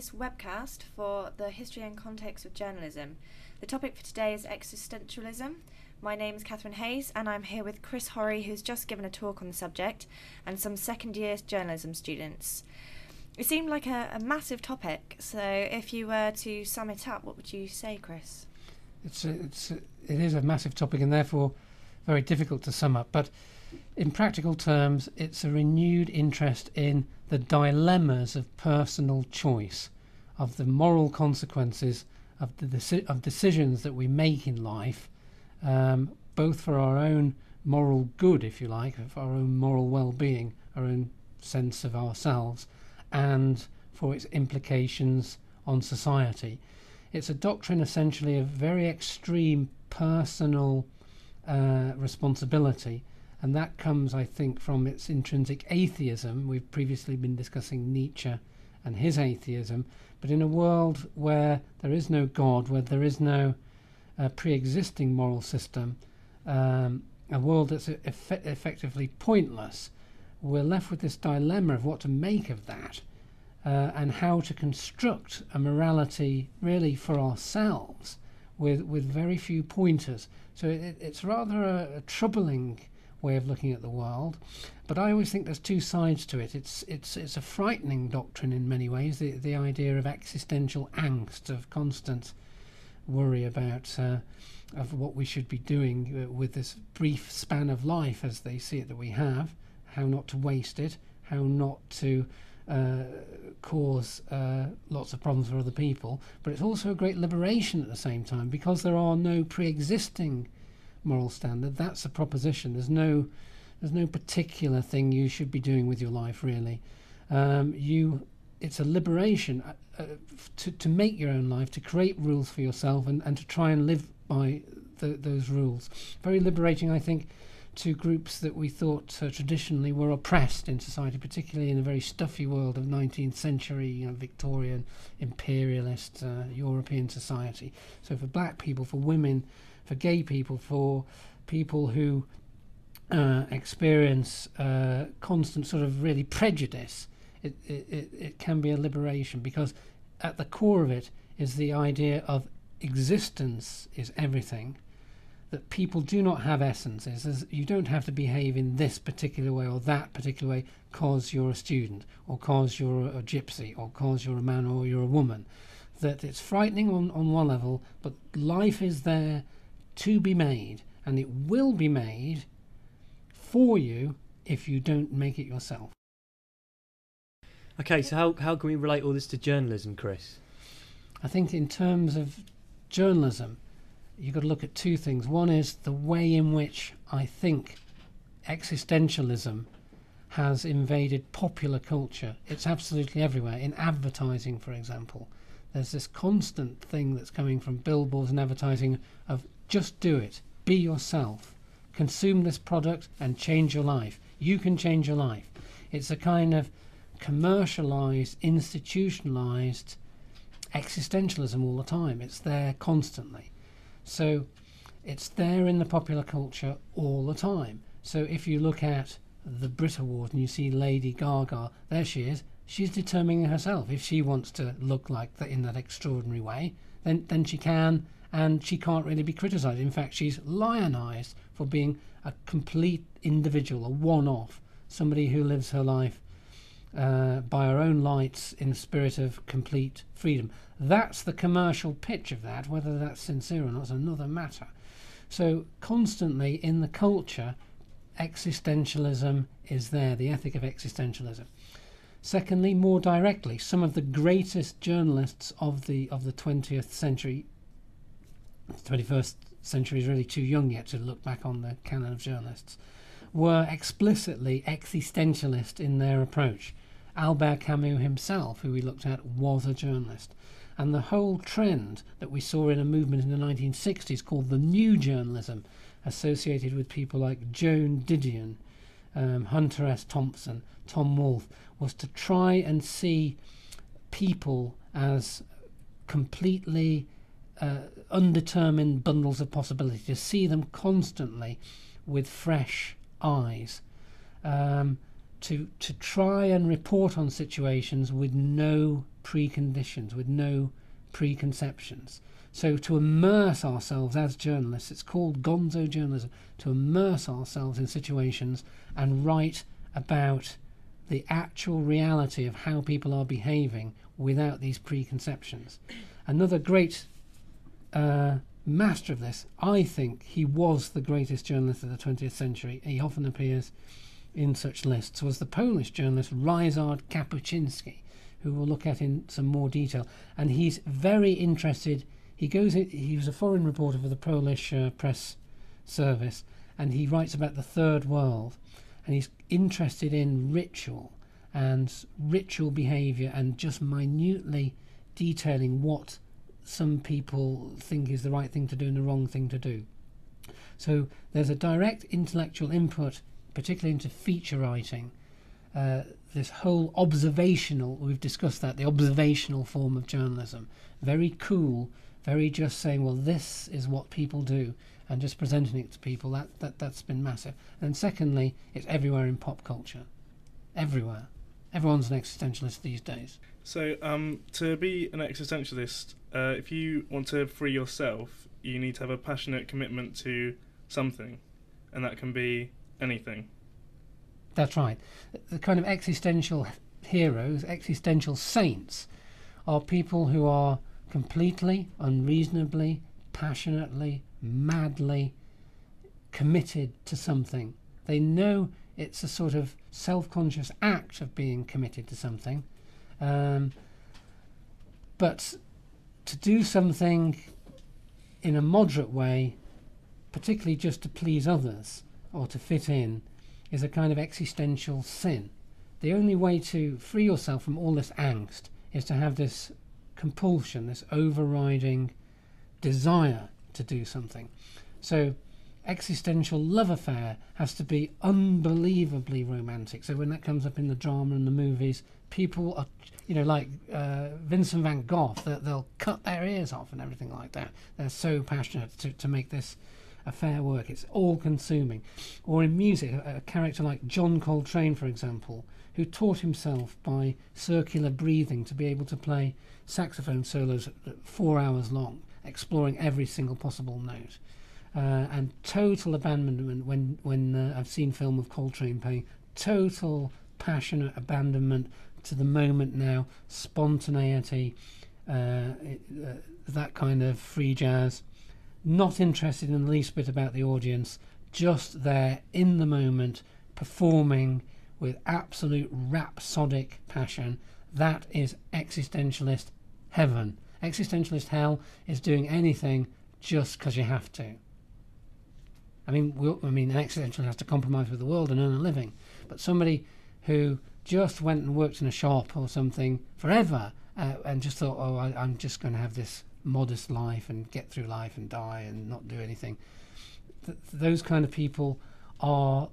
this webcast for the history and context of journalism. The topic for today is existentialism. My name is Catherine Hayes, and I'm here with Chris Horrie, who's just given a talk on the subject, and some second year journalism students. It seemed like a, a massive topic, so if you were to sum it up, what would you say, Chris? It's a, it's a, it is a massive topic and therefore very difficult to sum up. But in practical terms, it's a renewed interest in the dilemmas of personal choice, of the moral consequences of the deci- of decisions that we make in life, um, both for our own moral good, if you like, for our own moral well-being, our own sense of ourselves, and for its implications on society. It's a doctrine essentially of very extreme personal uh, responsibility, and that comes, I think, from its intrinsic atheism. We've previously been discussing Nietzsche and his atheism, but in a world where there is no God, where there is no uh, pre existing moral system, um, a world that's eff- effectively pointless, we're left with this dilemma of what to make of that. Uh, and how to construct a morality really for ourselves with, with very few pointers. So it, it's rather a, a, troubling way of looking at the world. But I always think there's two sides to it. It's, it's, it's a frightening doctrine in many ways, the, the idea of existential angst, of constant worry about uh, of what we should be doing uh, with this brief span of life as they see it that we have, how not to waste it, how not to uh, cause uh, lots of problems for other people, but it's also a great liberation at the same time because there are no pre-existing moral standard. That's a proposition. There's no there's no particular thing you should be doing with your life really. Um, you it's a liberation uh, uh, to to make your own life, to create rules for yourself, and, and to try and live by the, those rules. Very liberating, I think to groups that we thought uh, traditionally were oppressed in society, particularly in a very stuffy world of 19th century you know, Victorian imperialist uh, European society. So for black people, for women, for gay people, for people who uh, experience uh, constant sort of really prejudice, it, it, it, it can be a liberation because at the core of it is the idea of existence is everything that people do not have essences. As you don't have to behave in this particular way or that particular way because you're a student or because you're a, a gypsy or because you're a man or you're a woman. That it's frightening on, on one level, but life is there to be made and it will be made for you if you don't make it yourself. Okay, so how, how can we relate all this to journalism, Chris? I think, in terms of journalism, you've got to look at two things. One is the way in which I think existentialism has invaded popular culture. It's absolutely everywhere. In advertising, for example, there's this constant thing that's coming from billboards and advertising of just do it, be yourself, consume this product and change your life. You can change your life. It's a kind of commercialized, institutionalized existentialism all the time. It's there constantly. So it's there in the popular culture all the time. So if you look at the Brit Award and you see Lady Gaga, there she is. She's determining herself. If she wants to look like that in that extraordinary way, then then she can, and she can't really be criticised. In fact, she's lionised for being a complete individual, a one-off, somebody who lives her life uh, by our own lights in the spirit of complete freedom. That's the commercial pitch of that. Whether that's sincere or not is another matter. So, constantly in the culture, existentialism is there, the ethic of existentialism. Secondly, more directly, some of the greatest journalists of the of the 20th century, 21st century is really too young yet to look back on the canon of journalists, were explicitly existentialist in their approach. Albert Camus himself, who we looked at, was a journalist. And the whole trend that we saw in a movement in the 1960s called the New Journalism, associated with people like Joan Didion, um, Hunter S. Thompson, Tom Wolfe, was to try and see people as completely uh, undetermined bundles of possibility, to see them constantly with fresh eyes. Um, to to try and report on situations with no preconditions, with no preconceptions. So to immerse ourselves as journalists, it's called gonzo journalism, to immerse ourselves in situations and write about the actual reality of how people are behaving without these preconceptions. Another great uh, master of this, I think he was the greatest journalist of the 20th century. He often appears in such lists, was the Polish journalist Ryszard Kapuscinski, who we'll look at in some more detail. And he's very interested. He goes. He was a foreign reporter for the Polish uh, press service, and he writes about the third world, and he's interested in ritual and ritual behaviour and just minutely detailing what some people think is the right thing to do and the wrong thing to do. So there's a direct intellectual input, particularly into feature writing. Uh, this whole observational, we've discussed that, the observational form of journalism. Very cool, very just saying, well, this is what people do, and just presenting it to people, that, that, that's been massive. And secondly, it's everywhere in pop culture. Everywhere. Everyone's an existentialist these days. So, um, to be an existentialist, uh, if you want to free yourself, you need to have a passionate commitment to something, and that can be anything. That's right. The kind of existential heroes, existential saints, are people who are completely, unreasonably, passionately, madly committed to something. They know it's a sort of self conscious act of being committed to something. Um, but to do something in a moderate way, particularly just to please others or to fit in, is a kind of existential sin. The only way to free yourself from all this angst is to have this compulsion, this overriding desire to do something. So, existential love affair has to be unbelievably romantic. So, when that comes up in the drama and the movies, people are, you know, like uh, Vincent van Gogh, they'll cut their ears off and everything like that. They're so passionate to, to make this a fair work. It's all consuming. Or in music, a, a character like John Coltrane, for example, who taught himself by circular breathing to be able to play saxophone solos four hours long, exploring every single possible note. Uh, and total abandonment when when uh, I've seen film of Coltrane playing total passionate abandonment to the moment now, spontaneity, uh, uh, that kind of free jazz not interested in the least bit about the audience, just there in the moment, performing with absolute rhapsodic passion. That is existentialist heaven. Existentialist hell is doing anything just because you have to. I mean, I mean, an existentialist has to compromise with the world and earn a living, but somebody who just went and worked in a shop or something forever uh, and just thought, oh, I, I'm just going to have this modest life and get through life and die and not do anything. Th- those kind of people are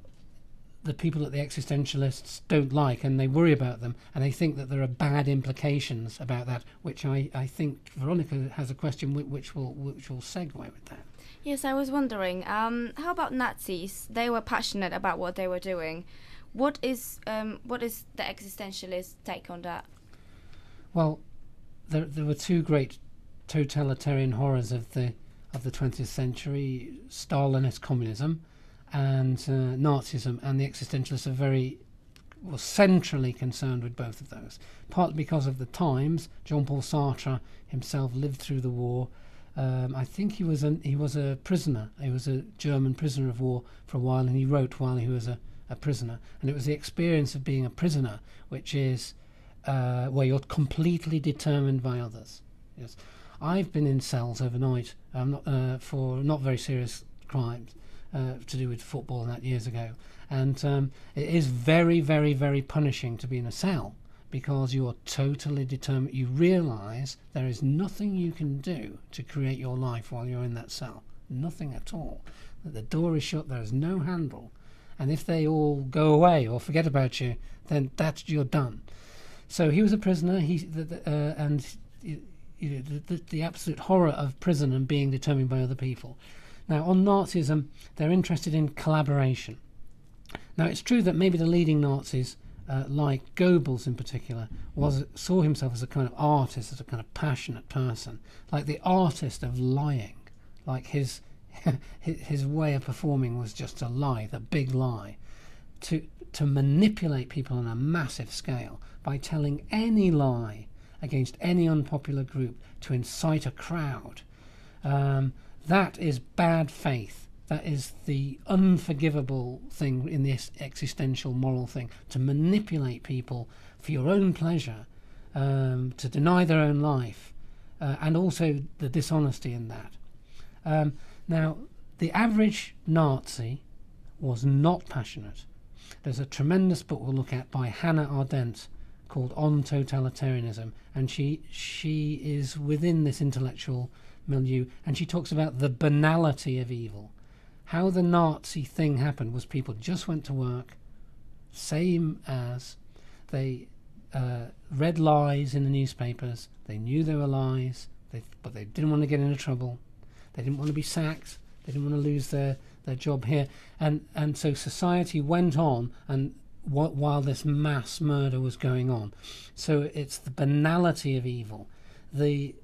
the people that the existentialists don't like and they worry about them and they think that there are bad implications about that which I, I think Veronica has a question which, which will which will segue with that. Yes, I was wondering, um, how about Nazis? They were passionate about what they were doing. What is um, what is the existentialist take on that? Well, there there were two great totalitarian horrors of the of the 20th century, Stalinist communism and uh, Nazism, and the existentialists are very well, centrally concerned with both of those. Partly because of the times, Jean-Paul Sartre himself lived through the war. Um, I think he was an, he was a prisoner. He was a German prisoner of war for a while, and he wrote while he was a, a prisoner. And it was the experience of being a prisoner, which is uh, where you're completely determined by others. Yes. I've been in cells overnight um, not, uh, for not very serious crimes uh, to do with football and that years ago. And um, it is very, very, very punishing to be in a cell because you are totally determined. You realise there is nothing you can do to create your life while you're in that cell. Nothing at all. That the door is shut, there is no handle. And if they all go away or forget about you, then that's you're done. So he was a prisoner. He uh, and you know, the, the, the absolute horror of prison and being determined by other people. Now, on Nazism, they're interested in collaboration. Now, it's true that maybe the leading Nazis, uh, like Goebbels in particular, was saw himself as a kind of artist, as a kind of passionate person, like the artist of lying, like his his, way of performing was just a lie, the big lie, to to manipulate people on a massive scale by telling any lie against any unpopular group to incite a crowd. Um, that is bad faith. That is the unforgivable thing in this existential moral thing to manipulate people for your own pleasure, um, to deny their own life, uh, and also the dishonesty in that. Um, now, the average Nazi was not passionate. There's a tremendous book we'll look at by Hannah Arendt called On Totalitarianism, and she she is within this intellectual milieu, and she talks about the banality of evil. How the Nazi thing happened was people just went to work, same as they uh, read lies in the newspapers. They knew they were lies, they, but they didn't want to get into trouble. They didn't want to be sacked. They didn't want to lose their, their job here. And, and so society went on and while this mass murder was going on. So it's the banality of evil. The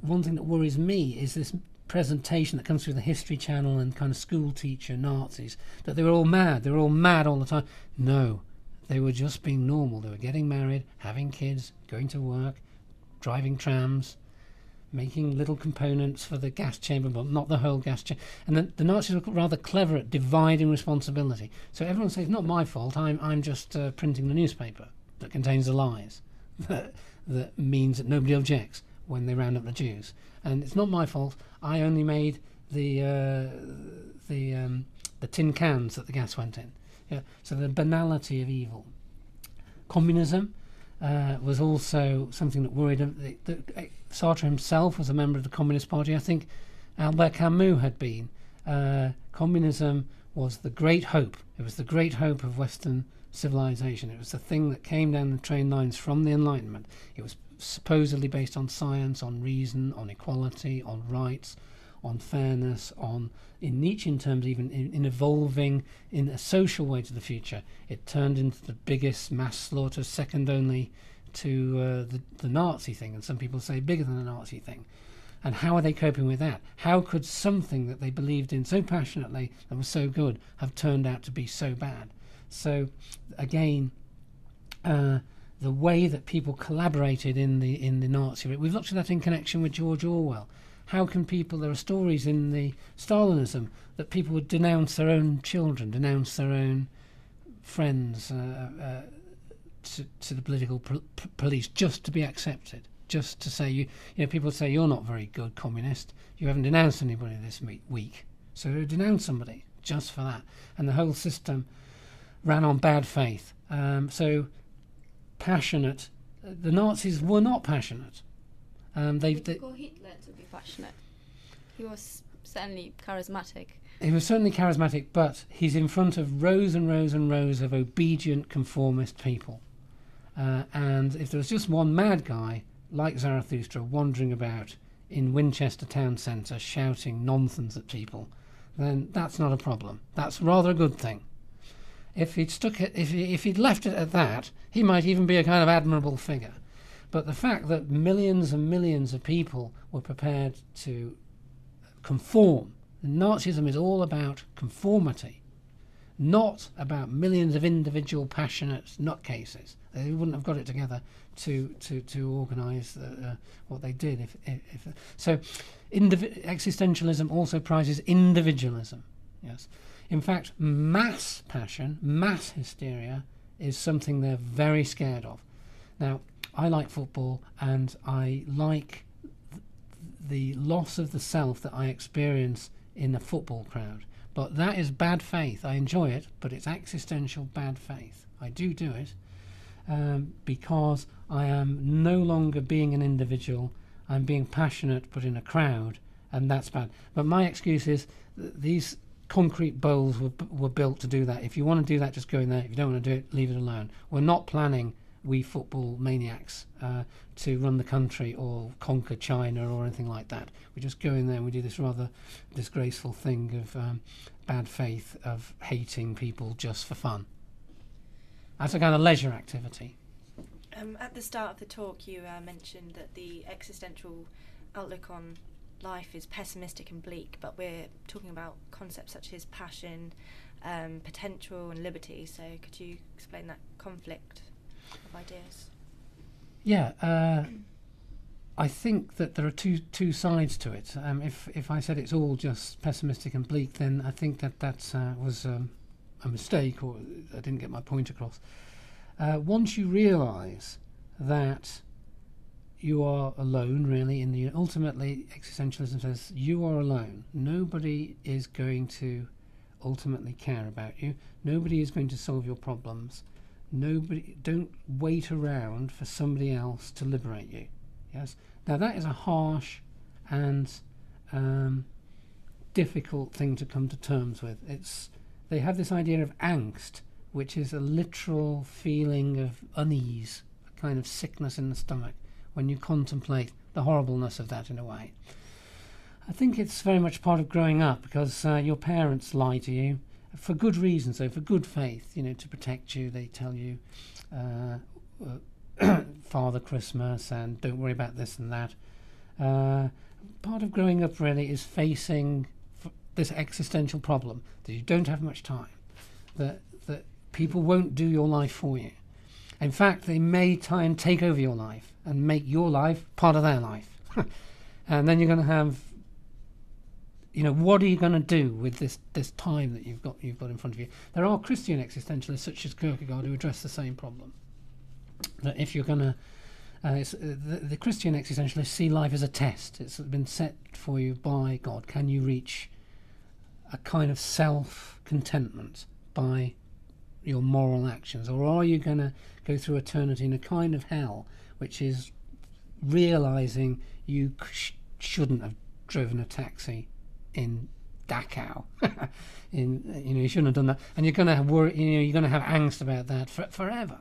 one thing that worries me is this presentation that comes through the History Channel and kind of school teacher Nazis that they were all mad. They were all mad all the time. No, they were just being normal. They were getting married, having kids, going to work, driving trams, making little components for the gas chamber, but not the whole gas chamber. And the, the Nazis were rather clever at dividing responsibility. So everyone says, It's "Not my fault. I'm I'm just uh, printing the newspaper that contains the lies that that means that nobody objects when they round up the Jews, and it's not my fault. I only made the uh, the um, the tin cans that the gas went in. Yeah. So the banality of evil. Communism uh, was also something that worried him. Sartre himself was a member of the Communist Party. I think Albert Camus had been. Uh, communism was the great hope. It was the great hope of Western civilization. It was the thing that came down the train lines from the Enlightenment. It was supposedly based on science, on reason, on equality, on rights, on fairness, on, in Nietzschean terms, even in, in, evolving in a social way to the future. It turned into the biggest mass slaughter, second only to uh, the, the Nazi thing, and some people say bigger than the Nazi thing. And how are they coping with that? How could something that they believed in so passionately and was so good have turned out to be so bad? So, again, uh, the way that people collaborated in the in the Nazi. We've looked at that in connection with George Orwell. How can people? There are stories in the Stalinism that people would denounce their own children, denounce their own friends uh, uh, to, to the political p- police just to be accepted. Just to say you, you know, people say you're not very good communist. You haven't denounced anybody this week, so denounce somebody just for that. And the whole system ran on bad faith. Um, so passionate. The Nazis were not passionate. Um, they, they call Hitler to be passionate. He was certainly charismatic. He was certainly charismatic, but he's in front of rows and rows and rows of obedient conformist people. Uh, and if there was just one mad guy like Zarathustra wandering about in Winchester town centre shouting nonsense at people, then that's not a problem. That's rather a good thing. If he'd stuck it, if, he, if he'd left it at that, he might even be a kind of admirable figure. But the fact that millions and millions of people were prepared to conform, Nazism is all about conformity, not about millions of individual passionate nutcases. They wouldn't have got it together to to to organise uh, what they did. If, if, if so, existentialism also prizes individualism. Yes, in fact, mass passion, mass hysteria, is something they're very scared of. Now, I like football and I like th- the loss of the self that I experience in a football crowd. But that is bad faith. I enjoy it, but it's existential bad faith. I do do it um, because I am no longer being an individual. I'm being passionate, but in a crowd, and that's bad. But my excuse is th- these concrete bowls were, were built to do that. If you want to do that, just go in there. If you don't want to do it, leave it alone. We're not planning, we football maniacs, uh, to run the country or conquer China or anything like that. We just go in there and we do this rather disgraceful thing of um, bad faith, of hating people just for fun. as a kind of leisure activity. Um, at the start of the talk, you uh, mentioned that the existential outlook on life is pessimistic and bleak, but we're talking about concepts such as passion, um, potential, and liberty. So, could you explain that conflict of ideas? Yeah, uh, I think that there are two two sides to it. Um, if if I said it's all just pessimistic and bleak, then I think that that uh, was um, a mistake, or I didn't get my point across. Uh, once you realise that you are alone, really, in the ultimately existentialism says you are alone. Nobody is going to ultimately care about you. Nobody is going to solve your problems. Nobody. Don't wait around for somebody else to liberate you. Yes. Now that is a harsh and um, difficult thing to come to terms with. It's they have this idea of angst, which is a literal feeling of unease, a kind of sickness in the stomach when you contemplate the horribleness of that in a way. I think it's very much part of growing up because uh, your parents lie to you for good reasons, though, for good faith, you know, to protect you. They tell you, uh, uh, Father Christmas, and don't worry about this and that. Uh, part of growing up really is facing f- this existential problem that you don't have much time, that that people won't do your life for you. In fact, they may try and take over your life and make your life part of their life, and then you're going to have. You know what are you going to do with this, this time that you've got you've got in front of you? There are Christian existentialists such as Kierkegaard who address the same problem. That if you're going to uh, uh, the, the Christian existentialists see life as a test. It's been set for you by God. Can you reach a kind of self contentment by your moral actions? Or are you going to go through eternity in a kind of hell, which is realizing you sh- shouldn't have driven a taxi in Dachau? in you know you shouldn't have done that, and you're going to have worry. You know you're going to have angst about that for, forever.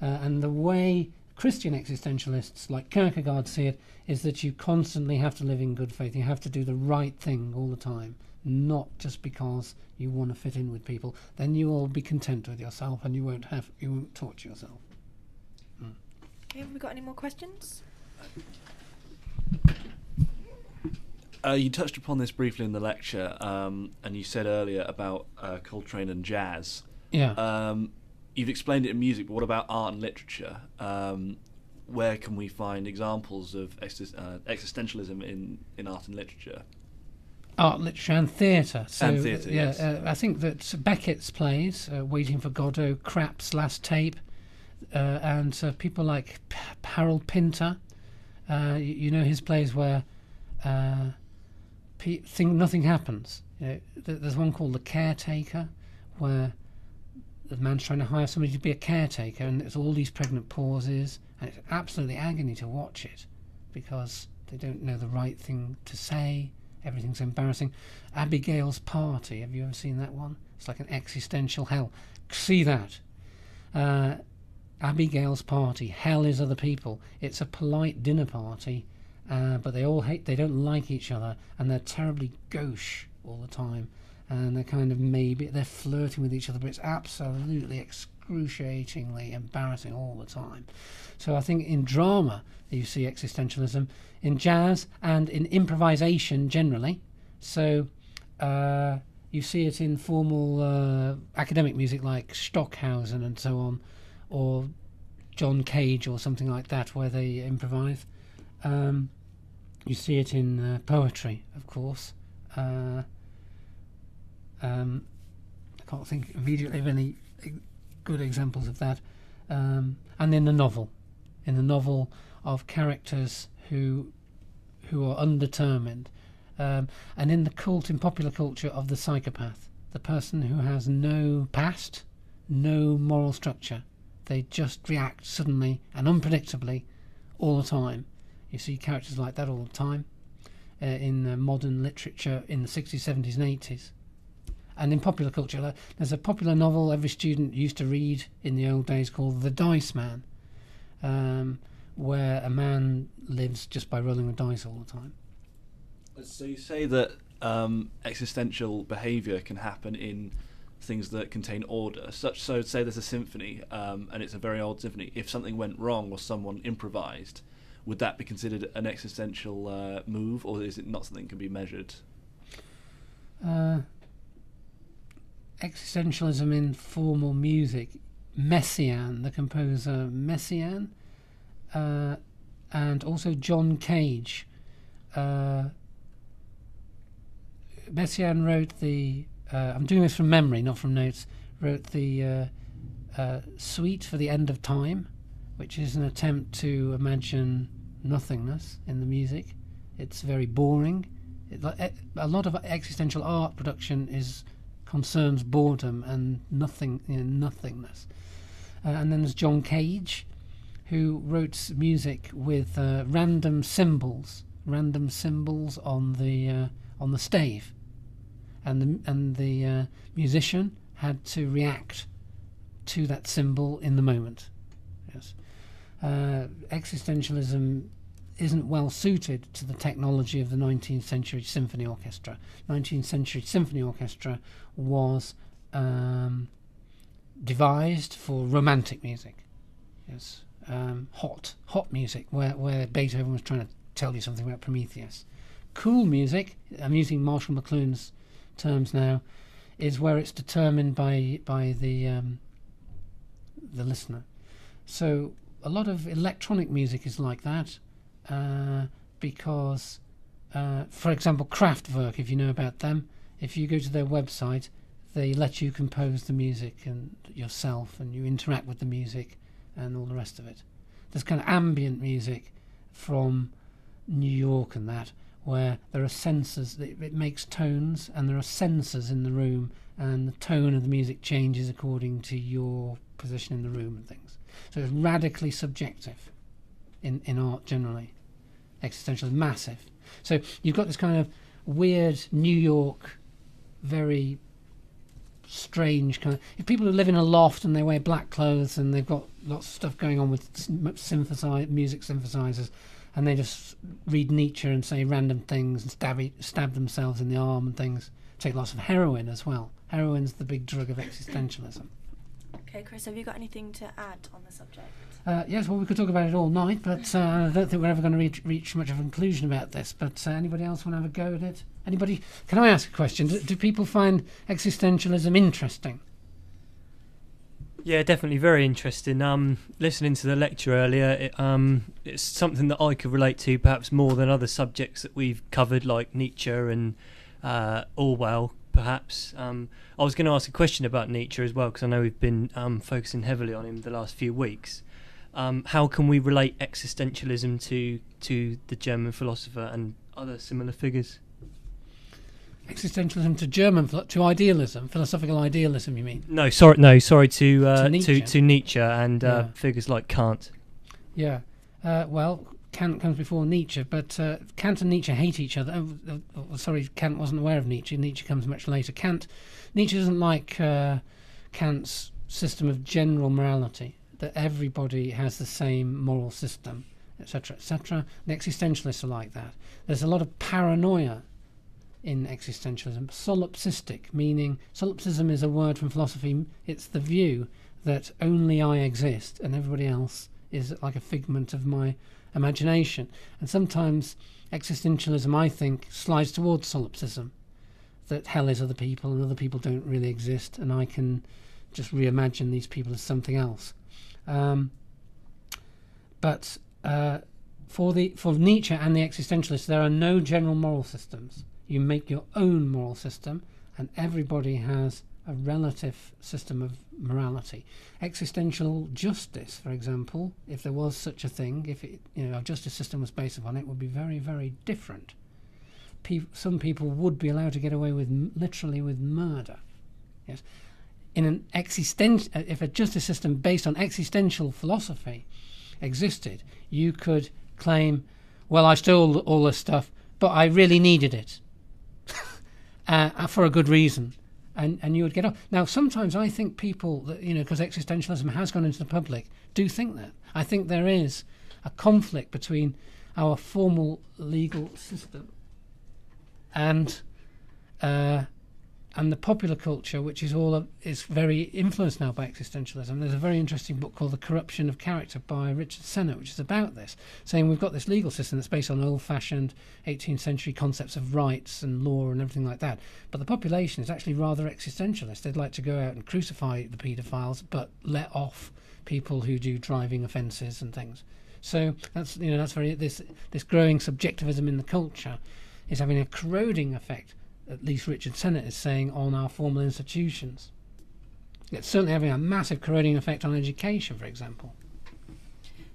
Uh, and the way Christian existentialists like Kierkegaard see it is that you constantly have to live in good faith. You have to do the right thing all the time, not just because you want to fit in with people. Then you will be content with yourself, and you won't have you won't torture yourself. Okay, have we got any more questions? Uh, you touched upon this briefly in the lecture, um, and you said earlier about uh, Coltrane and jazz. Yeah. Um, you've explained it in music, but what about art and literature? Um, where can we find examples of uh, existentialism in, in art and literature? art, literature, and theatre. So, And theatre, yeah, yes. uh, I think that Beckett's plays, uh, Waiting for Godot, Krapp's Last Tape, uh, and uh, people like P- Harold Pinter, uh, you, you know his plays where thing, nothing happens. You know, there's one called The Caretaker, where the man's trying to hire somebody to be a caretaker, and there's all these pregnant pauses, and it's absolutely agony to watch it because they don't know the right thing to say. Everything's embarrassing. Abigail's Party. Have you ever seen that one? It's like an existential hell. See that. Uh, Abigail's Party. Hell is other people. It's a polite dinner party, uh, but they all hate. They don't like each other, and they're terribly gauche all the time. And they're kind of maybe they're flirting with each other, but it's absolutely excruciatingly embarrassing all the time. So I think in drama you see existentialism, in jazz and in improvisation generally. So uh, you see it in formal uh, academic music like Stockhausen and so on, or John Cage or something like that, where they improvise. Um, you see it in uh, poetry, of course. Uh, um, I can't think immediately of any good examples of that. Um, and in the novel, in the novel of characters who who are undetermined, um, and in the cult in popular culture of the psychopath, the person who has no past, no moral structure. They just react suddenly and unpredictably all the time. You see characters like that all the time uh, in modern literature in the 60s, 70s, and 80s. And in popular culture, there's a popular novel every student used to read in the old days called The Dice Man, um, where a man lives just by rolling the dice all the time. So you say that um, existential behaviour can happen in things that contain order. Such so, say there's a symphony, um, and it's a very old symphony. If something went wrong or someone improvised, would that be considered an existential uh, move, or is it not something that can be measured? Uh, existentialism in formal music. Messiaen, the composer Messiaen, uh, and also John Cage. Uh, Messiaen wrote the. Uh, I'm doing this from memory, not from notes. Wrote the uh, suite for the end of time, which is an attempt to imagine nothingness in the music. It's very boring. It, li- e- a lot of existential art production is concerns boredom and nothing, you know, nothingness. Uh, and then there's John Cage, who wrote music with uh, random symbols, random symbols on the uh, on the stave, and the and the uh, musician had to react to that symbol in the moment. Yes, uh, existentialism isn't well suited to the technology of the 19th century symphony orchestra. 19th century symphony orchestra was um, devised for romantic music. Yes, um, hot, hot music, where where Beethoven was trying to tell you something about Prometheus. Cool music, I'm using Marshall McLuhan's terms now, is where it's determined by by the um, the listener. So a lot of electronic music is like that, uh, because, uh, for example, Kraftwerk, if you know about them, if you go to their website, they let you compose the music and yourself, and you interact with the music, and all the rest of it. There's kind of ambient music from New York and that, where there are sensors. It, it makes tones, and there are sensors in the room, and the tone of the music changes according to your position in the room and things. So it's radically subjective in, in art generally. Existential is massive. So you've got this kind of weird New York, very strange kind of. If people who live in a loft and they wear black clothes and they've got lots of stuff going on with synthesize, music synthesizers, and they just read Nietzsche and say random things and stab, stab themselves in the arm and things, take lots of heroin as well. Heroin's the big drug of existentialism. Okay, Chris, have you got anything to add on the subject? Uh, yes, well, we could talk about it all night, but uh, I don't think we're ever going to reach, reach much of a conclusion about this. But uh, anybody else want to have a go at it? Anybody? Can I ask a question? Do, do people find existentialism interesting? Yeah, definitely very interesting. Um, listening to the lecture earlier, it, um, it's something that I could relate to perhaps more than other subjects that we've covered, like Nietzsche and uh, Orwell. Perhaps um, I was going to ask a question about Nietzsche as well because I know we've been um, focusing heavily on him the last few weeks. Um, how can we relate existentialism to to the German philosopher and other similar figures? Existentialism to German, to idealism, philosophical idealism, you mean? No, sorry, no, sorry to uh, To to, Nietzsche. to Nietzsche and uh, Yeah. figures like Kant. Yeah. Uh, well, Kant comes before Nietzsche, but uh, Kant and Nietzsche hate each other. Oh, oh, oh, sorry, Kant wasn't aware of Nietzsche. Nietzsche comes much later. Kant, Nietzsche doesn't like uh, Kant's system of general morality, that everybody has the same moral system, etc., etc. The existentialists are like that. There's a lot of paranoia in existentialism. Solipsistic, meaning solipsism is a word from philosophy. It's the view that only I exist and everybody else is like a figment of my imagination. And sometimes existentialism, I think, slides towards solipsism, that hell is other people and other people don't really exist, and I can just reimagine these people as something else. Um, but uh, for the for Nietzsche and the existentialists, there are no general moral systems. You make your own moral system, and everybody has a relative system of morality. Existential justice, for example, if there was such a thing, if it, you know, a justice system was based upon it, would be very, very different. Pe- some people would be allowed to get away with m- literally with murder. Yes, in an existen- uh, if a justice system based on existential philosophy existed, you could claim, "Well, I stole all this stuff, but I really needed it." uh, for a good reason, and and you would get off. Now, sometimes I think people that you know, because existentialism has gone into the public, do think that. I think there is a conflict between our formal legal system and uh, and the popular culture, which is all of, is very influenced now by existentialism. There's a very interesting book called The Corruption of Character by Richard Sennett, which is about this, saying we've got this legal system that's based on old-fashioned 18th century concepts of rights and law and everything like that. But the population is actually rather existentialist. They'd like to go out and crucify the paedophiles, but let off people who do driving offences and things. So that's you know that's very this this growing subjectivism in the culture is having a corroding effect at least Richard Sennett is saying, on our formal institutions. It's certainly having a massive corroding effect on education, for example.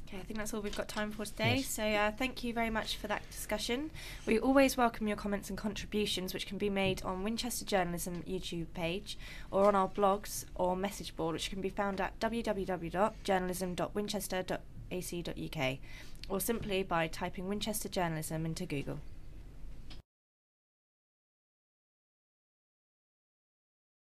Okay, I think that's all we've got time for today. Yes. So uh, thank you very much for that discussion. We always welcome your comments and contributions, which can be made on Winchester Journalism YouTube page or on our blogs or message board, which can be found at www.journalism.winchester.ac.uk or simply by typing Winchester Journalism into Google.